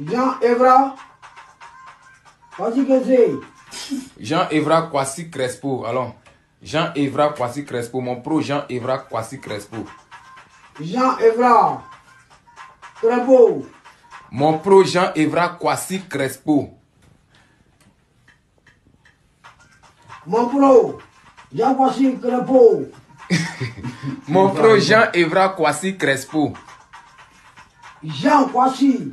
Jean Evra. Voici que c'est. Jean Evra Kwasi Crespo. Allons. Jean Evra Kwasi Crespo. Mon pro Jean Evra Kwasi Crespo. Jean Evra. Crespo. Mon pro Jean Evra Kwasi Crespo. Mon pro Jean Kwasi Crespo. Mon pro Jean Evra Kwasi Crespo. Jean Kwasi